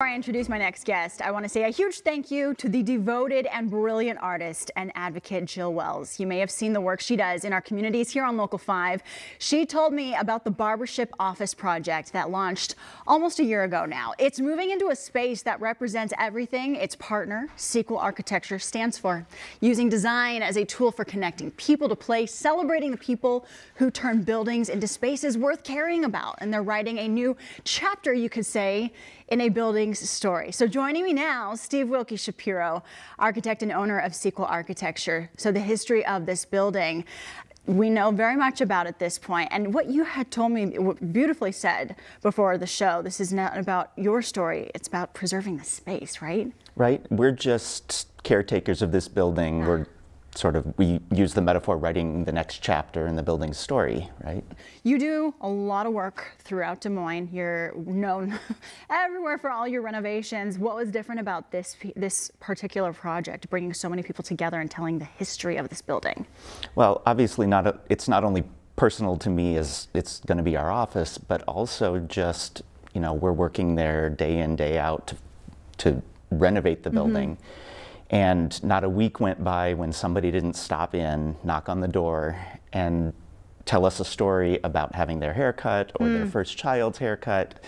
Before I introduce my next guest, I want to say a huge thank you to the devoted and brilliant artist and advocate Jill Wells. You may have seen the work she does in our communities here on Local 5. She told me about the Barbership Office project that launched almost a year ago now. It's moving into a space that represents everything its partner, Sequel Architecture, stands for, using design as a tool for connecting people to place, celebrating the people who turn buildings into spaces worth caring about. And they're writing a new chapter, you could say, in a building's story. So joining me now, Steve Wilke Shapiro, architect and owner of Sequel Architecture. So the history of this building we know very much about at this point. And what you had told me, beautifully said before the show, this is not about your story, it's about preserving the space, right? Right. We're just caretakers of this building. We're sort of we use the metaphor writing the next chapter in the building's story, right? You do a lot of work throughout Des Moines. You're known everywhere for all your renovations. What was different about this this particular project, bringing so many people together and telling the history of this building? Well, obviously not. A, it's not only personal to me as it's going to be our office, but also just you know we're working there day in day out to to renovate the mm-hmm. building. Mm -hmm and not a week went by when somebody didn't stop in, knock on the door, and tell us a story about having their haircut or mm. their first child's haircut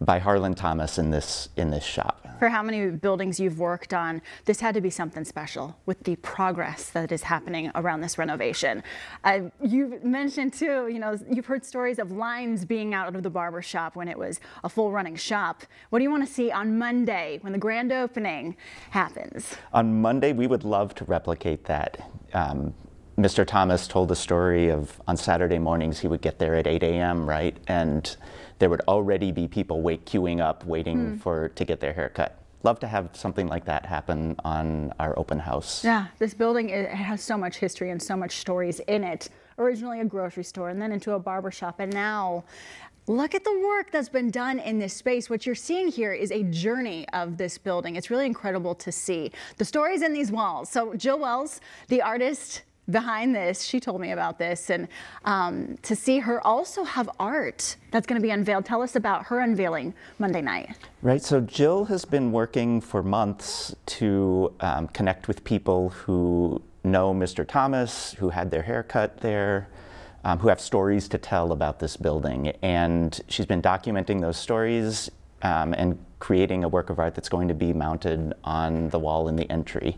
by Harlan Thomas in this in this shop. For how many buildings you've worked on, this had to be something special with the progress that is happening around this renovation. Uh, you've mentioned too, you know, you've heard stories of lines being out of the barber shop when it was a full running shop. What do you want to see on Monday when the grand opening happens? On Monday, we would love to replicate that. Um, Mr. Thomas told the story of on Saturday mornings he would get there at 8 a.m. right and there would already be people wait queuing up waiting mm. for to get their haircut. Love to have something like that happen on our open house. Yeah, this building it has so much history and so much stories in it. Originally a grocery store and then into a barber shop and now Look at the work that's been done in this space. What you're seeing here is a journey of this building. It's really incredible to see the stories in these walls. So Jill Wells, the artist, behind this. She told me about this, and um, to see her also have art that's going to be unveiled. Tell us about her unveiling Monday night. Right. So Jill has been working for months to um, connect with people who know Mr. Thomas, who had their hair cut there. Um, who have stories to tell about this building. And she's been documenting those stories um, and creating a work of art that's going to be mounted on the wall in the entry.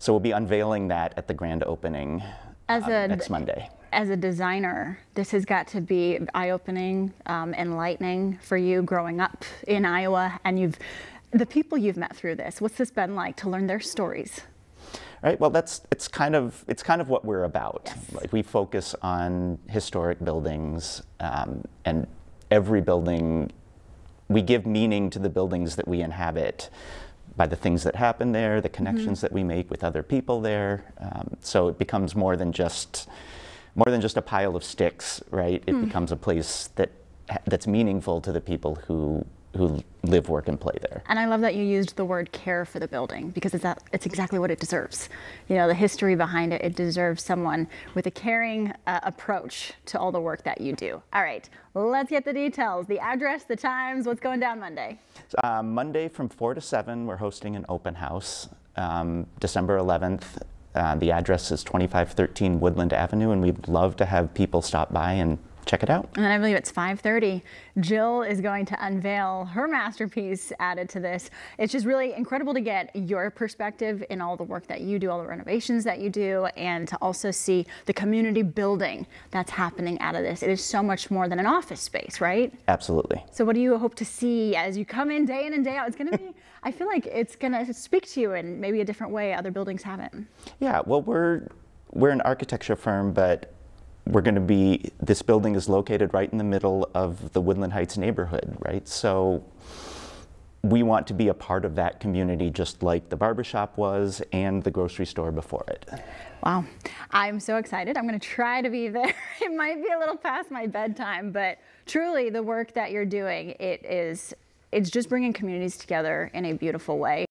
So we'll be unveiling that at the grand opening as uh, a, next Monday. As a designer, this has got to be eye-opening, um, enlightening for you growing up in Iowa, and you've the people you've met through this. What's this been like to learn their stories? Right. Well, that's it's kind of it's kind of what we're about. Yes. Like we focus on historic buildings, um, and every building. We give meaning to the buildings that we inhabit by the things that happen there, the connections mm -hmm. that we make with other people there. Um, so it becomes more than just more than just a pile of sticks, right? It mm. becomes a place that that's meaningful to the people who who live, work, and play there. And I love that you used the word care for the building because it's, that, it's exactly what it deserves. You know, the history behind it, it deserves someone with a caring uh, approach to all the work that you do. All right, let's get the details. The address, the times, what's going down Monday? Uh, Monday from 4 to 7, we're hosting an open house. Um, December 11th, uh, the address is 2513 Woodland Avenue, and we'd love to have people stop by and check it out. And I believe it's 5.30. Jill is going to unveil her masterpiece added to this. It's just really incredible to get your perspective in all the work that you do, all the renovations that you do, and to also see the community building that's happening out of this. It is so much more than an office space, right? Absolutely. So what do you hope to see as you come in day in and day out? It's going to be, I feel like it's going to speak to you in maybe a different way other buildings haven't. Yeah, well, we're, we're an architecture firm, but we're going to be, this building is located right in the middle of the Woodland Heights neighborhood, right? So we want to be a part of that community just like the barbershop was and the grocery store before it. Wow, I'm so excited. I'm going to try to be there. It might be a little past my bedtime, but truly the work that you're doing, it is, it's just bringing communities together in a beautiful way.